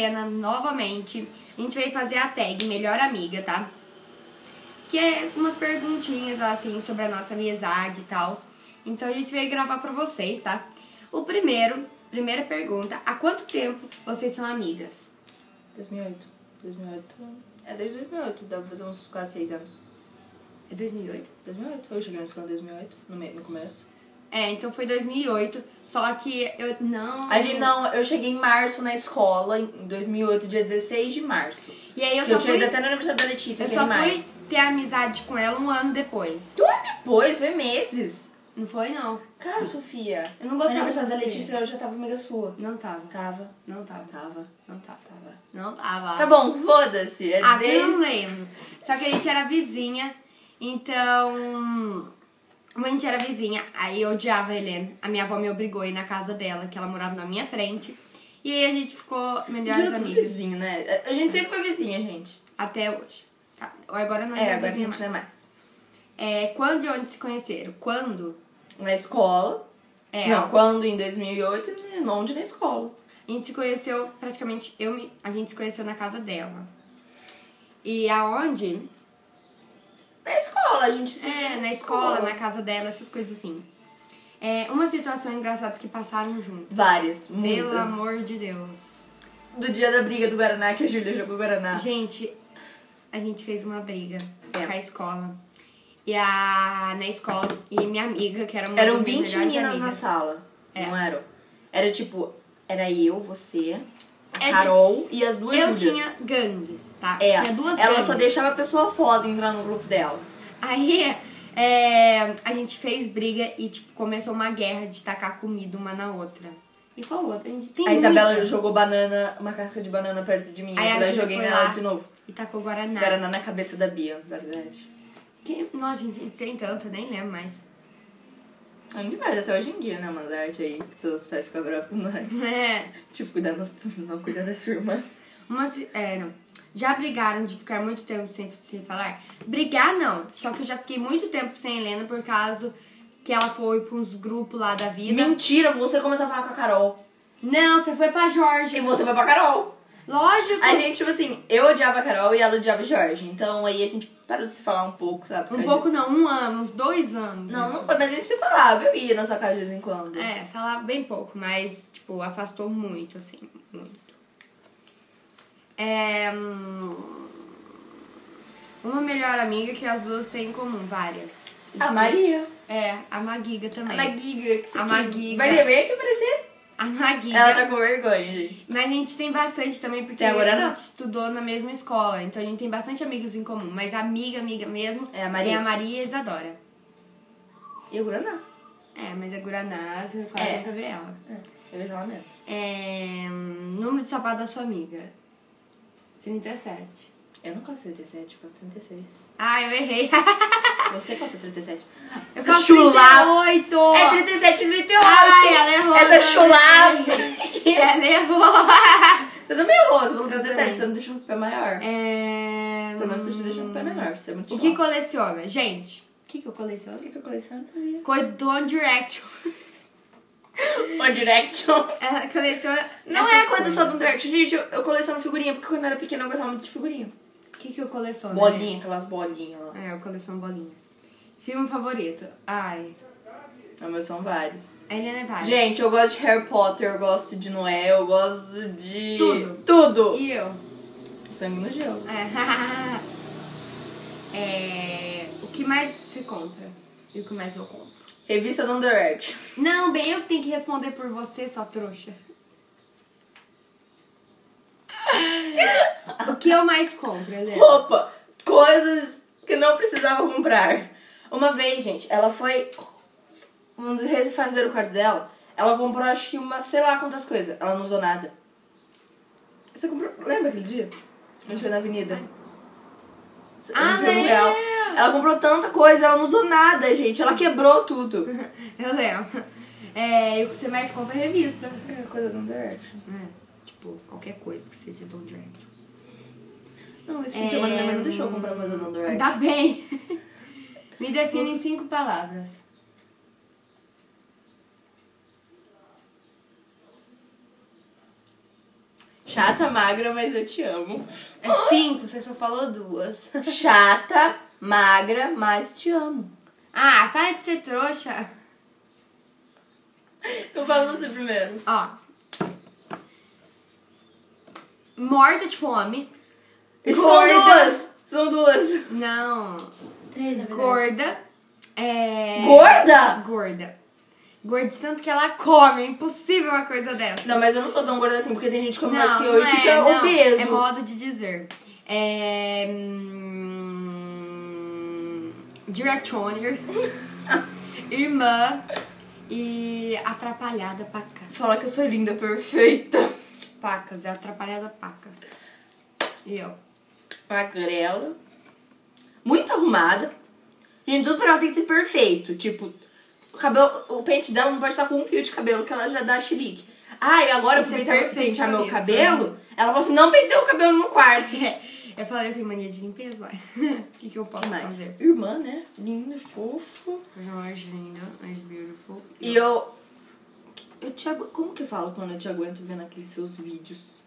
Helena novamente. A gente veio fazer a tag Melhor Amiga, tá? Que é umas perguntinhas assim sobre a nossa amizade e tal. Então a gente veio gravar pra vocês, tá? O primeiro, primeira pergunta: há quanto tempo vocês são amigas? 2008. 2008. É desde 2008, deve fazer uns quase 6 anos. É 2008? 2008. Eu cheguei na escola em 2008, no, meio, no começo. É, então foi 2008. Só que eu não. A gente não, eu cheguei em março na escola, em 2008, dia 16 de março. E aí eu Que só eu fui. até no aniversário da Letícia, Eu só maio. fui ter amizade com ela um ano depois. Um ano depois, foi meses. Não foi, não. Cara, Sofia. Eu não gostava aniversário da. Letícia eu já tava amiga sua. Não tava. Tava. Não tava. Tava. Não tava. Tava. Não tava. Tá bom, foda-se. É Ah, desde... eu não lembro. Só que a gente era vizinha, então. A gente era vizinha, aí eu odiava a Helena. A minha avó me obrigou a ir na casa dela, que ela morava na minha frente. E aí a gente ficou A melhores era tudo amigas. vizinho, né? A gente sempre foi vizinha, gente. Até hoje. Tá? Agora não É, é, agora a vizinha gente não mais. é mais. É, quando e onde se conheceram? Quando? Na escola. É, não, quando em 2008, e onde na escola. A gente se conheceu praticamente. Eu me, a gente se conheceu na casa dela. E aonde? Na escola, a gente se É, na escola, na casa dela, essas coisas assim. É, uma situação engraçada que passaram juntos. Várias, muitas. Pelo amor de Deus. Do dia da briga do Guaraná, que a Júlia jogou Guaraná. Gente, a gente fez uma briga É. com a escola. E a, na escola, e minha amiga, que era uma Eram das minhas 20 melhores meninas na amigas. sala. É. Não eram? Era tipo, era eu, você, a É de- Carol e as duas Eu Júlias. tinha gangues, tá? É, Tinha duas ela gangues. só deixava a pessoa foda entrar no grupo dela. Aí, é, a gente fez briga e, tipo, começou uma guerra de tacar comida uma na outra. E qual outra? A gente tem a Isabela muita. jogou banana, uma casca de banana perto de mim. Aí eu joguei nela de novo. E tacou Guaraná. Guaraná na cabeça da Bia, verdade. Que, nossa, gente, tem tanto, nem lembro mais. É demais, até hoje em dia, né? Umas artes aí que seus pais ficam bravos com nós. É, Tipo, cuidar das, não cuidar da sua irmã. umas, é, não. Já brigaram de ficar muito tempo sem, sem falar? Brigar, não. Só que eu já fiquei muito tempo sem Helena por causa que ela foi pra uns grupos lá da vida. Mentira, você começou a falar com a Carol. Não, você foi pra Jorge. E você foi pra Carol. Lógico. A gente, tipo assim, eu odiava a Carol e ela odiava o Jorge. Então aí a gente parou de se falar um pouco, sabe? Um pouco não, um ano, uns dois anos. Não, isso. não foi, mas a gente se falava. Eu ia na sua casa de vez em quando. É, falar bem pouco, mas, tipo, afastou muito, assim, muito. É. hum, Uma melhor amiga que as duas têm em comum, várias. A Maria. É, a Maguiga também. A Maguiga. que A que- Maguiga. Maria, vem aqui aparecer. A Maguiga. Ela tá com vergonha, gente. Mas a gente tem bastante também, porque a não. gente estudou na mesma escola. Então a gente tem bastante amigos em comum. Mas amiga, amiga mesmo É a Maria. é a Maria e a Isadora. E o Guaraná. É, mas a Guaraná, você quase É. nunca vê ela. Eu vejo ela menos. É, hum, número de sapato da sua amiga. 37. Eu não de 37, eu de 36. Ah, eu errei. Você de 37? Eu de chulapa. 38. É 37 e 38. Ai, ela errou. Essa chulapa. Ela errou. Você também errou, você falou Eu 37, também. você me deixou no pé maior. É... Pelo menos você te deixou no pé menor, você é muito O que coleciona? Gente, o que, que eu coleciono? O que que eu coleciono? Não sabia. Coisa do One Direction. One Direction. Ela coleciona. Não é coisa só do coisas. Direction, gente. Eu coleciono figurinha, porque quando eu era pequena eu gostava muito de figurinha. O que, que eu coleciono? Bolinha, aquelas bolinhas lá. É, eu coleciono bolinha. Filme favorito? Ai, Os meus são vários. Helena é várias. Gente, eu gosto de Harry Potter, eu gosto de Noé, eu gosto de. Tudo. Tudo. E eu? Sangue no gelo. É. É, O que mais você compra? E o que mais eu compro? Revista do One Direction. Não, bem eu que tenho que responder por você, sua trouxa. o que eu mais compro, Helena? Roupa. Coisas que não precisava comprar. Uma vez, gente, ela foi. Vamos refazer o quarto dela. Ela comprou acho que uma, sei lá quantas coisas. Ela não usou nada. Você comprou. Lembra aquele dia? A gente foi na avenida. Ah, lembro! Ela comprou tanta coisa, ela não usou nada, gente. Ela quebrou tudo. Eu lembro. É, e o que você mais compra é revista. É coisa do Direction. É, tipo, qualquer coisa que seja do Direction. Não, esse fim de semana minha mãe não deixou eu comprar One Direction. Tá bem. Me define em cinco palavras. Chata, magra, mas eu te amo. É cinco, você só falou duas. Chata, magra, mas te amo. Ah, para de ser trouxa. Então fala você primeiro. Ó. Morta de fome. E são duas. São duas. Não. Três, na verdade. Gorda. É. Gorda? Gorda. Gorda de tanto que ela come. É impossível uma coisa dessa. Não, mas eu não sou tão gorda assim, porque tem gente que come mais que eu e fica é, não. obeso. É modo de dizer. É. hum, Directioner. Irmã. E atrapalhada pacas. Fala que eu sou linda, perfeita. Pacas, é atrapalhada pacas. E eu. Magrela. Muito arrumada. Gente, tudo pra ela tem que ser perfeito. Tipo, o cabelo, o pente dela não pode estar com um fio de cabelo, que ela já dá chilique. Ah, e agora eu Isso é pentear, perfeito, pentear meu sabia? cabelo. Ela falou assim: não pentei o cabelo no quarto. Eu falei, eu tenho mania de limpeza, vai. O que, que eu posso que fazer? Irmã, né? Lindo, fofo. Mais linda, mais beautiful. E eu. Eu te agu... Como que fala quando eu te aguento vendo aqueles seus vídeos?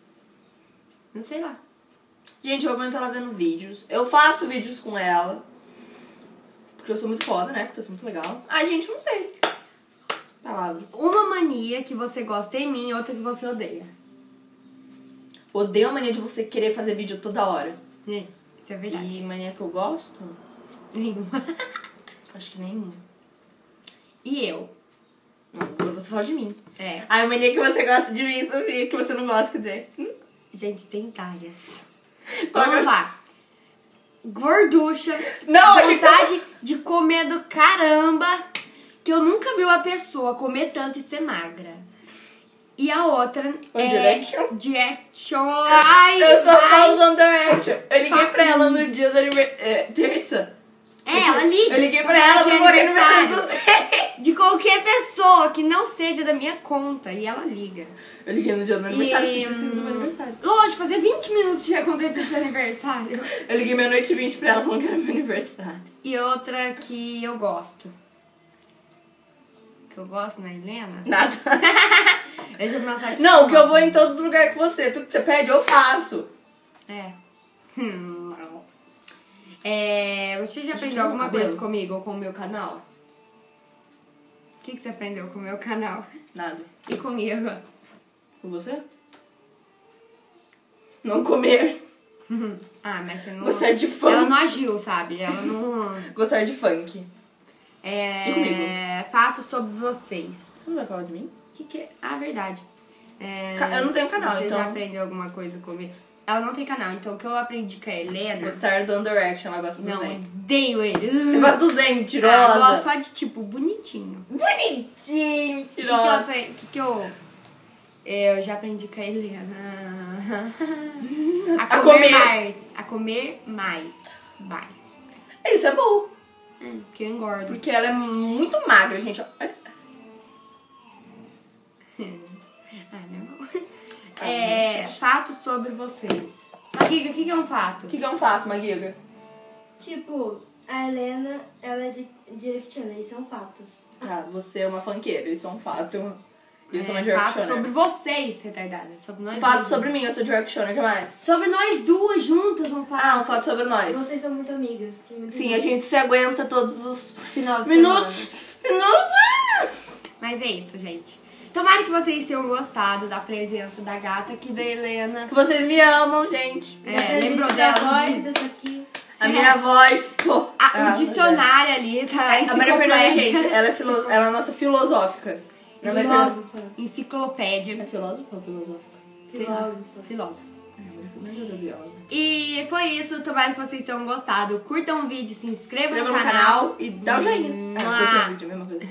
Não sei lá. Gente, eu aguento ela vendo vídeos. Eu faço vídeos com ela. Porque eu sou muito foda, né? Porque eu sou muito legal. Ai, gente, não sei. Palavras. Uma mania que você gosta em mim e outra que você odeia. Odeio a mania de você querer fazer vídeo toda hora. É, Isso é verdade. E mania que eu gosto? Nenhuma. Acho que nenhuma. E eu? Não, agora você fala de mim. É. Ai, mania que você gosta de mim, Sofia, que você não gosta, quer dizer. Hum? Gente, tem várias. Vamos lá. Gorducha. Não, que vontade de comer do caramba. Que eu nunca vi uma pessoa comer tanto e ser magra. E a outra é Direction? Direction. Ai, Eu só falo do Direction. Eu liguei pra ela no dia do aniversário. É, terça. É, ela liga. Eu liguei pra ela Que é no aniversário do aniversário. Zé. De qualquer pessoa que não seja da minha conta. E ela liga. Eu liguei no dia do meu aniversário, E, tinha do meu aniversário. Lógico, fazia 20 minutos tinha acontecido seu aniversário. Eu liguei meia-noite e vinte pra ela falando que era meu aniversário. E outra que eu gosto. Que eu gosto na Helena? Nada. Deixa eu pensar aqui. Não, que eu vou em todos os lugares que você. Tudo que você pede, eu faço. É. Hum. É, você já aprendeu alguma cabelo. coisa comigo ou com o meu canal? O que, que você aprendeu com o meu canal? Nada. E comigo? Com você? Não comer. Ah, mas você não. Gostar de funk. Ela não agiu, sabe? Ela não. Gostar de funk. É. E comigo? Fatos sobre vocês. Você não vai falar de mim? O que, que é? Ah, verdade. É, eu não tenho canal, você então- já aprendeu alguma coisa comigo? Ela não tem canal, então o que eu aprendi com a Helena. Gostar do One Direction, ela gosta do Não, Zen. odeio ele. Você gosta do Zen, Ah, eu mentirosa? gosto só de tipo, bonitinho. Bonitinho, O que, que, eu, mentirosa. que, que eu. Eu já aprendi com a Helena. A A comer, comer. mais. A comer mais. Mais. Isso é bom. É, porque eu engordo. Porque ela é muito magra, gente. Olha. Ah, normal. Ah, É, fatos sobre vocês. Maguiga, o que, que é um fato? O que, que é um fato, Maguiga? Tipo, a Helena, ela é de directioner, isso é um fato. Tá, você é uma funkeira, isso é um fato. E eu sou uma É, fato directioner. sobre vocês, retardada. Sobre nós Um fato duas. sobre mim, eu sou directioner, o que mais? Sobre nós duas juntas, um fato. Ah, um fato sobre nós. Vocês são muito amigas. muito Sim, a gente se aguenta todos os Final de minutos. Minutos! Mas é isso, gente. Tomara que vocês tenham gostado da presença da gata aqui da Helena. Que vocês me amam, gente. É, lembrou presença dela? da voz dessa aqui. A minha voz, pô. É. A- Ah, o dicionário ali tá A Maria Fernanda, gente, ela é, filo... ela é a nossa filosófica. Não é Filósofa. Enciclopédia. É filósofa ou filosófica? Filósofa. Filósofo. É, Maria Fernanda é bióloga. E foi isso. Tomara que vocês tenham gostado. Curtam o vídeo, se inscrevam Se no no canal. canal e dá o joinha. Mua. Ah, o vídeo, a mesma coisa.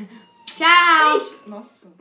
Tchau! Nossa.